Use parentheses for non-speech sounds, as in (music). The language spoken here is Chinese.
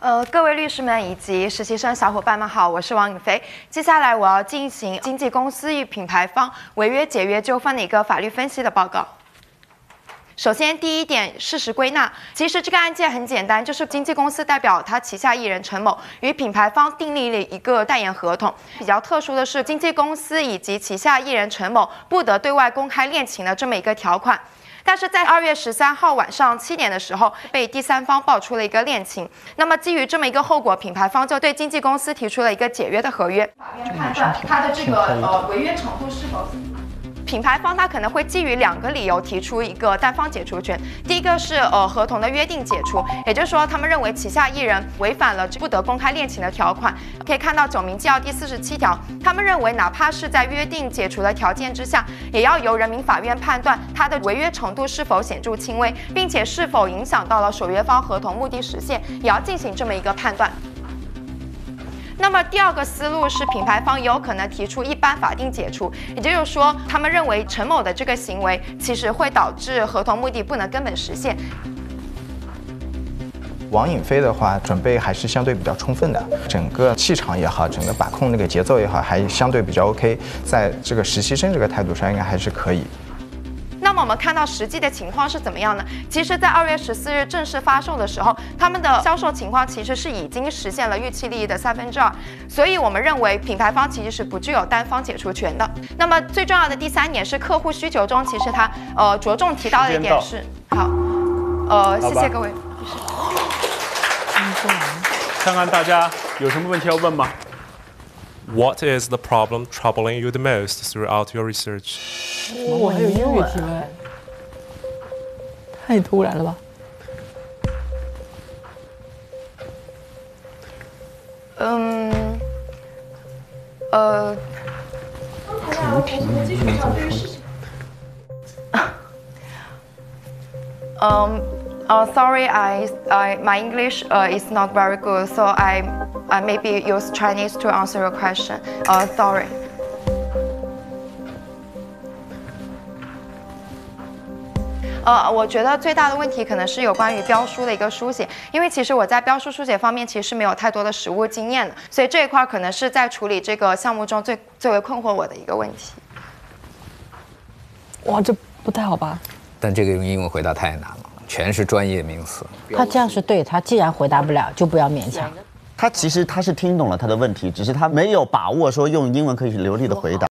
呃，各位律师们以及实习生小伙伴们好，我是王宇飞。接下来我要进行经纪公司与品牌方违约解约纠纷的一个法律分析的报告。首先，第一点，事实归纳。其实这个案件很简单，就是经纪公司代表他旗下艺人陈某与品牌方订立了一个代言合同。比较特殊的是，经纪公司以及旗下艺人陈某不得对外公开恋情的这么一个条款。但是在二月十三号晚上七点的时候，被第三方爆出了一个恋情。那么基于这么一个后果，品牌方就对经纪公司提出了一个解约的合约。法院判断他的这个呃违约程度是否？品牌方他可能会基于两个理由提出一个单方解除权。第一个是呃合同的约定解除，也就是说他们认为旗下艺人违反了不得公开恋情的条款。可以看到《九民纪要》第四十七条，他们认为哪怕是在约定解除的条件之下，也要由人民法院判断他的违约程度是否显著轻微，并且是否影响到了守约方合同目的实现，也要进行这么一个判断。那么第二个思路是，品牌方有可能提出一般法定解除，也就是说，他们认为陈某的这个行为其实会导致合同目的不能根本实现。王颖飞的话，准备还是相对比较充分的，整个气场也好，整个把控那个节奏也好，还相对比较 OK，在这个实习生这个态度上，应该还是可以。那么我们看到实际的情况是怎么样呢？其实，在二月十四日正式发售的时候，他们的销售情况其实是已经实现了预期利益的三分之二，所以我们认为品牌方其实是不具有单方解除权的。那么最重要的第三点是客户需求中，其实他呃着重提到的一点是，好，呃，谢谢各位。看看大家有什么问题要问吗 ？What is the problem troubling you the most throughout your research？我还有英语提问，太突然了吧？嗯，呃，主体英语怎么说？嗯。 (laughs) Uh, sorry, I, I, my English uh, is not very good, so I, I maybe use Chinese to answer your question. Uh, sorry. 呃，我觉得最大的问题可能是有关于标书的一个书写，因为其实我在标书书写方面其实是没有太多的实务经验的，所以这一块可能是在处理这个项目中最最为困惑我的一个问题。哇，这不太好吧？但这个用英文回答太难了。全是专业名词，他这样是对，他既然回答不了，就不要勉强。他其实他是听懂了他的问题，只是他没有把握说用英文可以流利的回答。